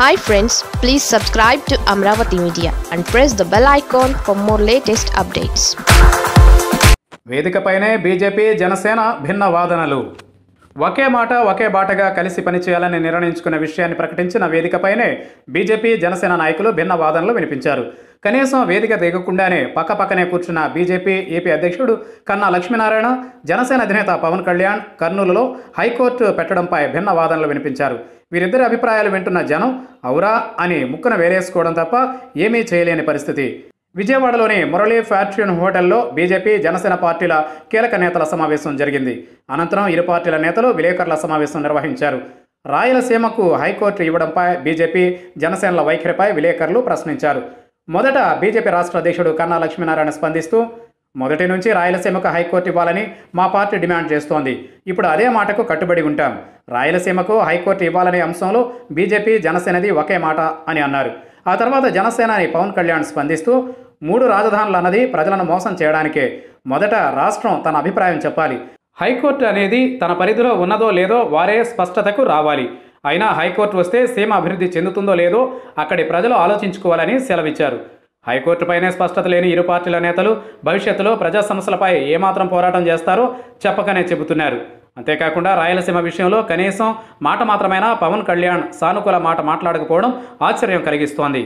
Hi friends please subscribe to Amaravati media and press the bell icon for more latest updates వేదికపైనే BJP Janasena భిన్న వాదనలు. ఒకే మాట ఒకే బాటగా కలిసి పనిచేయాలని నిర్ణయించుకున్న విషయాన్ని ప్రకటించిన వేదికపైనే బీజేపీ జనసేన నాయకులు భిన్న వాదనలు వినిపించారు. కనీసం వేదిక దిగకుండానే పక్కపక్కనే కూర్చున్న బీజేపీ ఏపీ అధ్యక్షుడు కన్నా లక్ష్మీనారాయణ జనసేన అధినేత పవన్ కళ్యాణ్ కర్నూలులో హైకోర్టు పెట్టడంపై భిన్న వాదనలు వినిపించారు. వీరిద్దరి అభిప్రాయాలు వింటున్న జనం ఔరా అని ముక్కున వేరేసుకోవడం తప్ప ఏమీ చేయలేని పరిస్థితి. విజయవాడలోని మురళీ ఫార్చ్యూన్ హోటల్లో బీజేపీ జనసేన పార్టీల కీలక నేతల సమావేశం జరిగింది. అనంతరం ఇరు పార్టీల నేతలు విలేకరుల సమావేశం నిర్వహించారు. రాయలసీమకు హైకోర్టు ఇవ్వడంపై బీజేపీ జనసేనల వైఖరిపై విలేకరులు ప్రశ్నించారు. మొదట బీజేపీ రాష్ట్ర అధ్యక్షుడు కన్నా లక్ష్మీనారాయణ స్పందిస్తూ మొదటి నుంచి రాయలసీమకు హైకోర్టు ఇవ్వాలని మా పార్టీ డిమాండ్ చేస్తోంది. ఇప్పుడు అదే మాటకు కట్టుబడి ఉంటాం. రాయలసీమకు హైకోర్టు ఇవ్వాలనే అంశంలో బీజేపీ జనసేనది ఒకే మాట అని అన్నారు. ఆ తర్వాత జనసేనాని పవన్ కళ్యాణ్ స్పందిస్తూ మూడు రాజధానులు అన్నది ప్రజలను మోసం చేయడానికే. మొదట రాష్ట్రం తన అభిప్రాయం చెప్పాలి. హైకోర్టు అనేది తన పరిధిలో ఉన్నదో లేదో వారే స్పష్టతకు రావాలి. అయినా హైకోర్టు వస్తే సీమ అభివృద్ధి చెందుతుందో లేదో అక్కడి ప్రజలు ఆలోచించుకోవాలని సెలవిచ్చారు. హైకోర్టుపైనే స్పష్టత లేని ఇరు పార్టీల నేతలు భవిష్యత్తులో ప్రజా సమస్యలపై ఏమాత్రం పోరాటం చేస్తారో చెప్పకనే చెబుతున్నారు. అంతేకాకుండా రాయలసీమ విషయంలో కనీసం మాట మాత్రమైనా పవన్ కళ్యాణ్ సానుకూల మాట మాట్లాడకపోవడం ఆశ్చర్యం కలిగిస్తోంది.